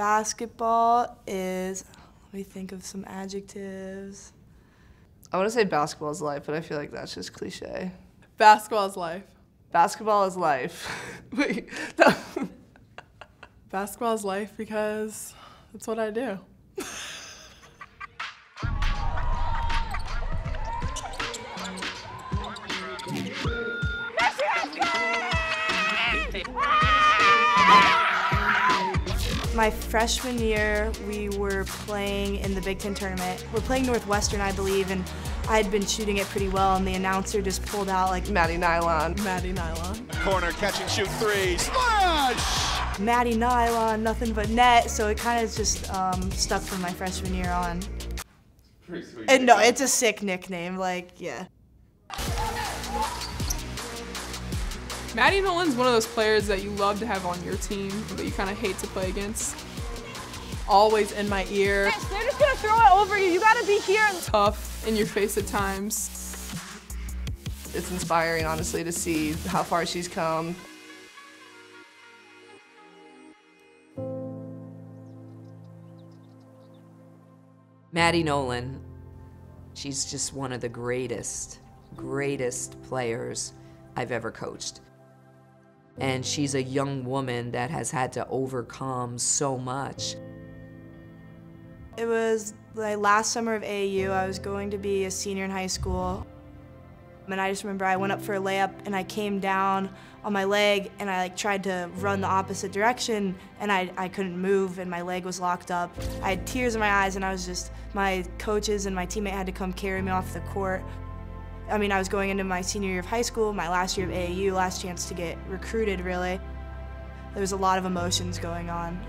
Basketball is, let me think of some adjectives. I want to say basketball is life, but I feel like that's just cliche. Basketball is life. Basketball is life. Wait, no. Basketball is life because that's what I do. My freshman year, we were playing in the Big Ten tournament. We're playing Northwestern, I believe, and I had been shooting it pretty well, and the announcer just pulled out like Maddie Nylon. Maddie Nylon. Corner catch and shoot three. Smash! Maddie Nylon, nothing but net, so it kind of just um, stuck from my freshman year on. And no, it's a sick nickname, like, yeah. Maddie Nolan's one of those players that you love to have on your team, but you kind of hate to play against. Always in my ear. They're just gonna throw it over you. You gotta be here. Tough in your face at times. It's inspiring, honestly, to see how far she's come. Maddie Nolan, she's just one of the greatest, greatest players I've ever coached. And she's a young woman that has had to overcome so much. It was my last summer of AAU. I was going to be a senior in high school. And I just remember I went up for a layup and I came down on my leg and I like tried to run the opposite direction and I, I couldn't move and my leg was locked up. I had tears in my eyes and I was just, my coaches and my teammate had to come carry me off the court. I mean, I was going into my senior year of high school, my last year of AAU, last chance to get recruited really. There was a lot of emotions going on.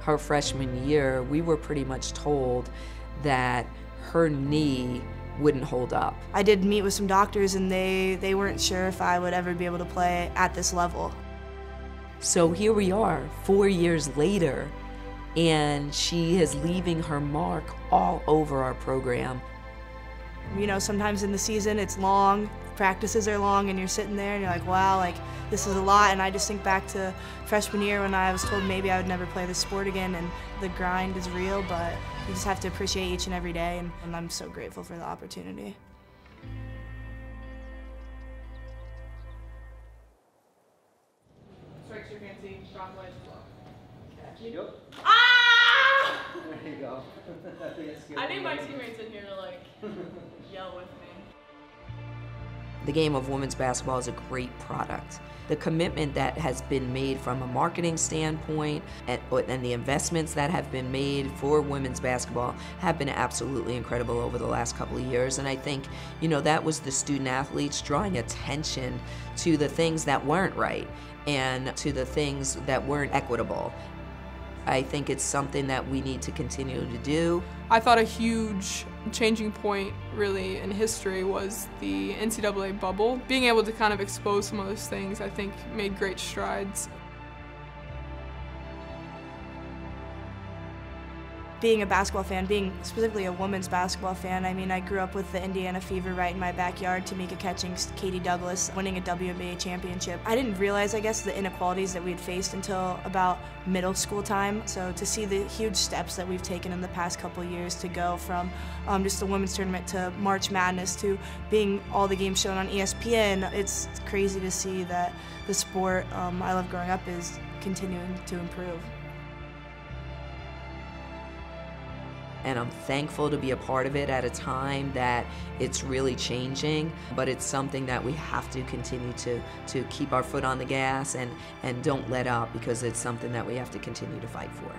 Her freshman year, we were pretty much told that her knee wouldn't hold up. I did meet with some doctors and they, they weren't sure if I would ever be able to play at this level. So here we are, four years later, and she is leaving her mark all over our program. You know, sometimes in the season it's long, practices are long, and you're sitting there and you're like, wow, like this is a lot. And I just think back to freshman year when I was told maybe I would never play this sport again, and the grind is real, but you just have to appreciate each and every day, and, and I'm so grateful for the opportunity. Strikes your fancy, strong wedge flow. Ah! I need my teammates in here to like yell with me. The game of women's basketball is a great product. The commitment that has been made from a marketing standpoint and, and, the investments that have been made for women's basketball have been absolutely incredible over the last couple of years. And I think, you know, that was the student athletes drawing attention to the things that weren't right and to the things that weren't equitable. I think it's something that we need to continue to do. I thought a huge changing point really in history was the NCAA bubble. Being able to kind of expose some of those things I think made great strides. Being a basketball fan, being specifically a women's basketball fan, I mean, I grew up with the Indiana Fever right in my backyard, Tamika Catchings, Katie Douglas, winning a WNBA championship. I didn't realize, I guess, the inequalities that we had faced until about middle school time. So to see the huge steps that we've taken in the past couple years to go from um, just the women's tournament to March Madness to being all the games shown on ESPN, it's crazy to see that the sport um, I love growing up is continuing to improve. And I'm thankful to be a part of it at a time that it's really changing, but it's something that we have to continue to, to keep our foot on the gas and, and don't let up because it's something that we have to continue to fight for.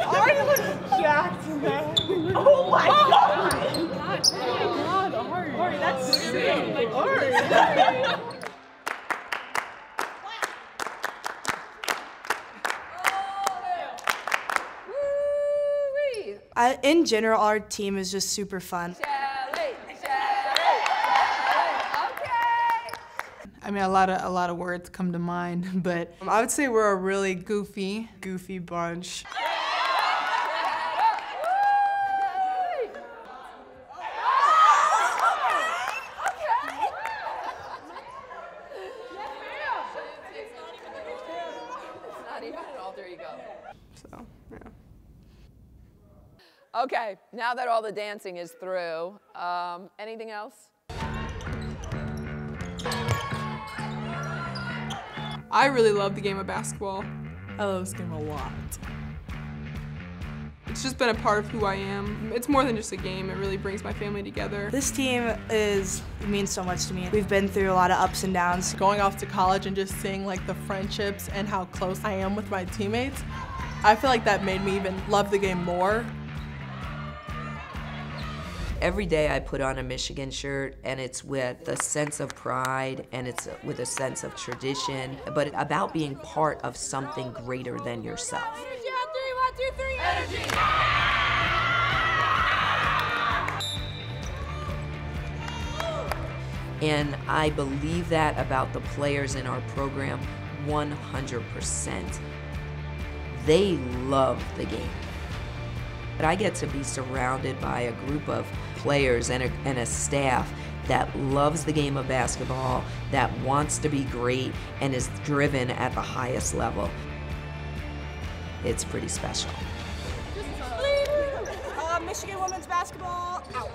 Are you jacked, man? Oh my oh god! Oh my god, Ari. Ari, that's sick. Ari. I, in general, our team is just super fun. I mean, a lot of a lot of words come to mind, but I would say we're a really goofy, goofy bunch. not even an alter ego. So, yeah. Okay, now that all the dancing is through, um, anything else? I really love the game of basketball. I love this game a lot. It's just been a part of who I am. It's more than just a game, it really brings my family together. This team is means so much to me. We've been through a lot of ups and downs. Going off to college and just seeing like the friendships and how close I am with my teammates, I feel like that made me even love the game more. Every day I put on a Michigan shirt and it's with a sense of pride and it's with a sense of tradition, but about being part of something greater than yourself. And I believe that about the players in our program 100%. They love the game. But I get to be surrounded by a group of players and a, and a staff that loves the game of basketball, that wants to be great, and is driven at the highest level. It's pretty special. Uh, Michigan women's basketball out.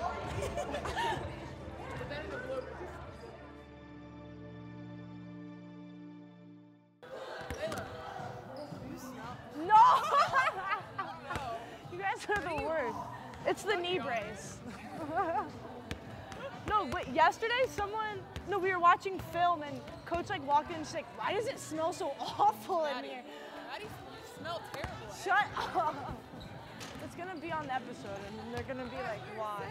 no! you guys are the worst. It's the knee brace. no, but yesterday someone, no, we were watching film and coach like walked in and she's like, why does it smell so awful in here? Maddie, you smell terrible. Shut up. It's gonna be on the episode and they're gonna be like, why?